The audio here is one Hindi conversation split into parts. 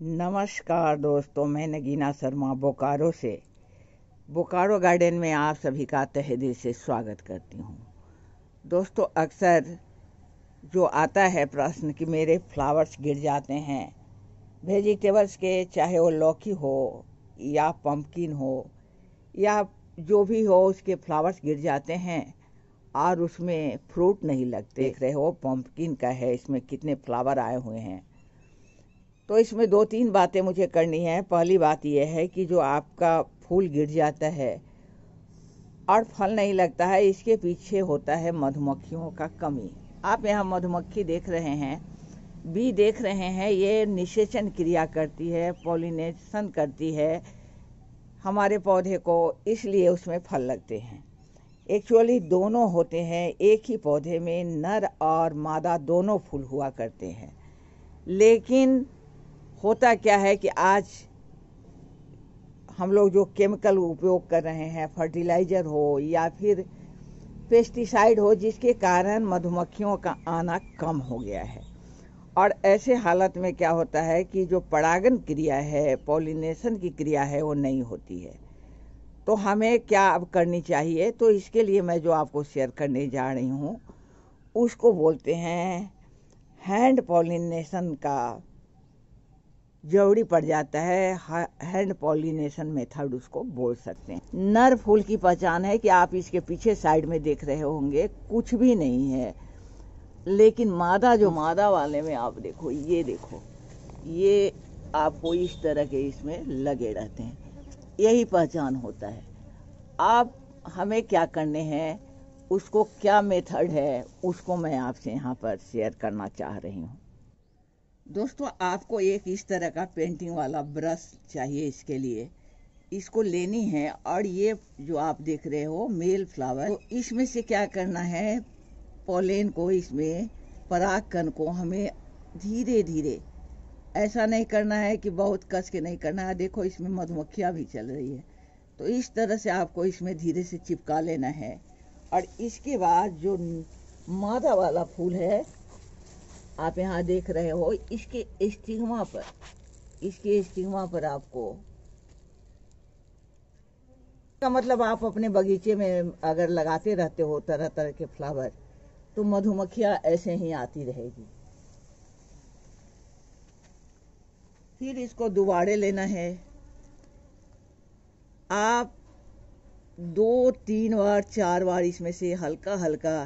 नमस्कार दोस्तों मैं नगीना शर्मा बोकारो से बोकारो गार्डन में आप सभी का तहे दिल से स्वागत करती हूँ। दोस्तों अक्सर जो आता है प्रश्न कि मेरे फ्लावर्स गिर जाते हैं वेजिटेबल्स के चाहे वो लौकी हो या पम्पकिन हो या जो भी हो उसके फ्लावर्स गिर जाते हैं और उसमें फ्रूट नहीं लगते। देख रहे हो पम्पकिन का है इसमें कितने फ्लावर आए हुए हैं। तो इसमें दो तीन बातें मुझे करनी है। पहली बात यह है कि जो आपका फूल गिर जाता है और फल नहीं लगता है, इसके पीछे होता है मधुमक्खियों का कमी। आप यहाँ मधुमक्खी देख रहे हैं बी देख रहे हैं, ये निषेचन क्रिया करती है, पॉलिनेशन करती है हमारे पौधे को, इसलिए उसमें फल लगते हैं। एक्चुअली दोनों होते हैं, एक ही पौधे में नर और मादा दोनों फूल हुआ करते हैं। लेकिन होता क्या है कि आज हम लोग जो केमिकल उपयोग कर रहे हैं, फर्टिलाइज़र हो या फिर पेस्टिसाइड हो, जिसके कारण मधुमक्खियों का आना कम हो गया है। और ऐसे हालत में क्या होता है कि जो परागन क्रिया है, पॉलिनेशन की क्रिया है, वो नहीं होती है। तो हमें क्या अब करनी चाहिए? तो इसके लिए मैं जो आपको शेयर करने जा रही हूँ, उसको बोलते हैं हैंड पॉलिनेशन का ज़रूरी पड़ जाता है हैंड पॉलिनेशन मेथड उसको बोल सकते हैं। नर फूल की पहचान है कि आप इसके पीछे साइड में देख रहे होंगे, कुछ भी नहीं है। लेकिन मादा जो मादा वाले में आप देखो, ये देखो, ये आपको इस तरह के इसमें लगे रहते हैं। यही पहचान होता है। आप, हमें क्या करने हैं, उसको क्या मेथड है, उसको मैं आपसे यहाँ पर शेयर करना चाह रही हूँ। दोस्तों, आपको एक इस तरह का पेंटिंग वाला ब्रश चाहिए इसके लिए। इसको लेनी है और ये जो आप देख रहे हो मेल फ्लावर तो इसमें से क्या करना है? पोलेन को इसमें पराग कण को हमें धीरे धीरे ऐसा नहीं करना है कि बहुत कस के नहीं करना है। देखो, इसमें मधुमक्खियाँ भी चल रही है। तो इस तरह से आपको इसमें धीरे से चिपका लेना है। और इसके बाद जो मादा वाला फूल है आप यहाँ देख रहे हो, इसके स्टिग्मा पर, इसके स्टिग्मा पर आपको। का मतलब आप अपने बगीचे में अगर लगाते रहते हो तरह तरह के फ्लावर तो मधुमक्खियाँ ऐसे ही आती रहेगी। फिर इसको दुबारे लेना है। आप दो, तीन बार, चार बार इसमें से हल्का हल्का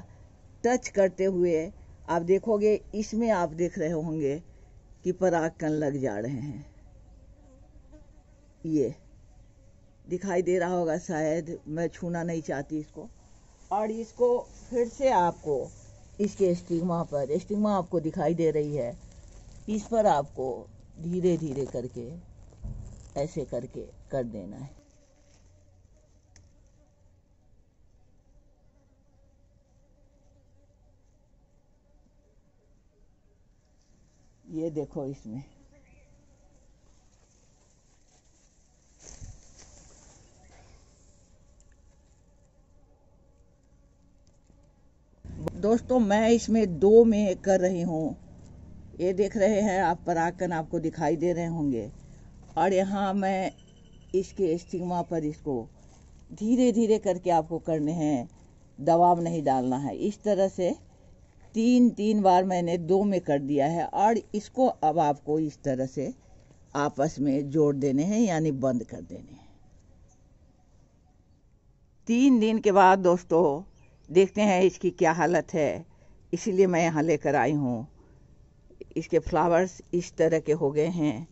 टच करते हुए आप देखोगे, इसमें आप देख रहे होंगे कि पराग कण लग जा रहे हैं। ये दिखाई दे रहा होगा शायद, मैं छूना नहीं चाहती इसको। और इसको फिर से आपको, इसके स्टिग्मा पर स्टिग्मा आपको दिखाई दे रही है। इस पर आपको धीरे धीरे करके, ऐसे करके कर देना है। ये देखो इसमें। दोस्तों, मैं इसमें दो में कर रही हूँ। ये देख रहे हैं आप पराकन आपको दिखाई दे रहे होंगे। और यहाँ मैं इसके स्टिग्मा पर इसको धीरे धीरे करके आपको करने हैं। दबाव नहीं डालना है। इस तरह से तीन तीन बार मैंने दो में कर दिया है और इसको अब आपको इस तरह से आपस में जोड़ देने हैं, यानी बंद कर देने हैं। तीन दिन के बाद दोस्तों, देखते हैं इसकी क्या हालत है। इसीलिए मैं यहाँ लेकर आई हूँ। इसके फ्लावर्स इस तरह के हो गए हैं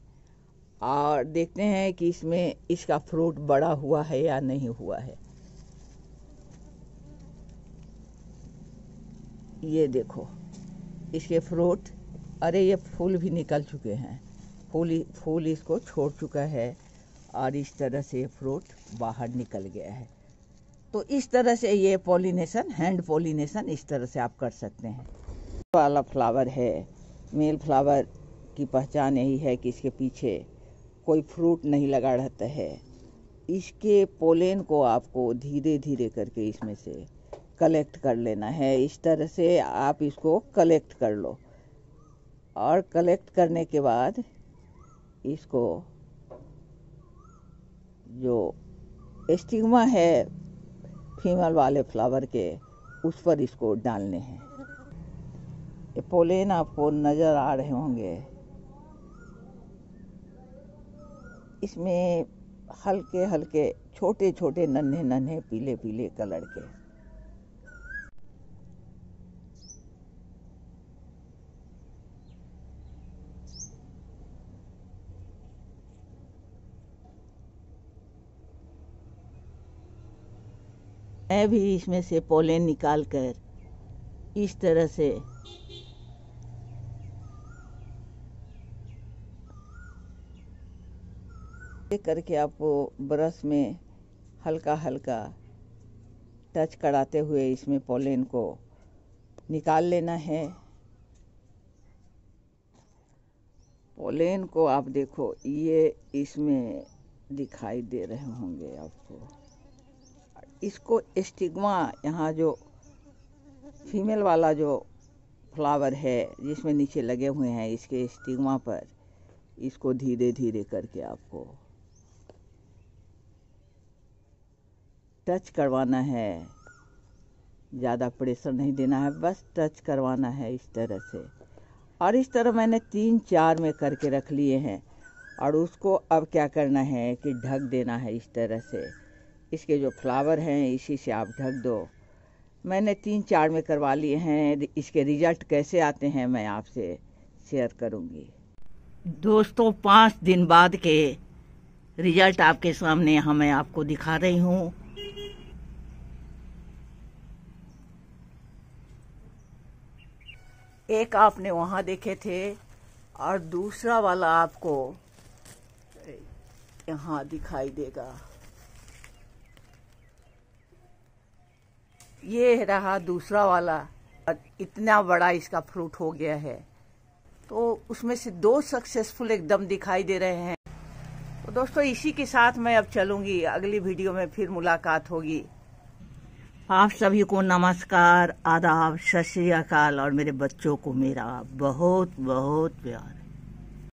और देखते हैं कि इसमें इसका फ्रूट बड़ा हुआ है या नहीं हुआ है। ये देखो, इसके फ्रूट, अरे ये फूल भी निकल चुके हैं। फूल फूल इसको छोड़ चुका है और इस तरह से फ्रूट बाहर निकल गया है। तो इस तरह से ये पॉलिनेशन हैंड पॉलिनेशन इस तरह से आप कर सकते हैं। वाला फ्लावर है मेल फ्लावर की पहचान यही है कि इसके पीछे कोई फ्रूट नहीं लगा रहता है। इसके पोलेन को आपको धीरे धीरे करके इसमें से कलेक्ट कर लेना है। इस तरह से आप इसको कलेक्ट कर लो। और कलेक्ट करने के बाद इसको जो स्टिग्मा है फीमेल वाले फ्लावर के, उस पर इसको डालने हैं। ये पोलेन आपको नज़र आ रहे होंगे। इसमें हल्के हल्के छोटे छोटे नन्हे नन्हे पीले पीले कलर के। मैं भी इसमें से पोलेन निकाल कर इस तरह से करके आपको ब्रश में हल्का हल्का टच कराते हुए इसमें पोलेन को निकाल लेना है। पोलेन को आप देखो, ये इसमें दिखाई दे रहे होंगे आपको। इसको स्टिग्मा यहाँ जो फीमेल वाला जो फ्लावर है, जिसमें नीचे लगे हुए हैं, इसके स्टिग्मा पर इसको धीरे धीरे करके आपको टच करवाना है। ज़्यादा प्रेशर नहीं देना है, बस टच करवाना है इस तरह से। और इस तरह मैंने तीन चार में करके रख लिए हैं। और उसको अब क्या करना है कि ढक देना है इस तरह से। इसके जो फ्लावर हैं, इसी से आप ढक दो। मैंने तीन चार में करवा लिए हैं, इसके रिज़ल्ट कैसे आते हैं, मैं आपसे शेयर करूँगी। दोस्तों, पाँच दिन बाद के रिज़ल्ट आपके सामने यहाँ मैं आपको दिखा रही हूँ। एक आपने वहाँ देखे थे और दूसरा वाला आपको यहाँ दिखाई देगा। ये रहा दूसरा वाला। इतना बड़ा इसका फ्रूट हो गया है। तो उसमें से दो सक्सेसफुल एकदम दिखाई दे रहे हैं। तो दोस्तों, इसी के साथ मैं अब चलूँगी। अगली वीडियो में फिर मुलाकात होगी। आप सभी को नमस्कार, आदाब, सत और मेरे बच्चों को मेरा बहुत बहुत प्यार।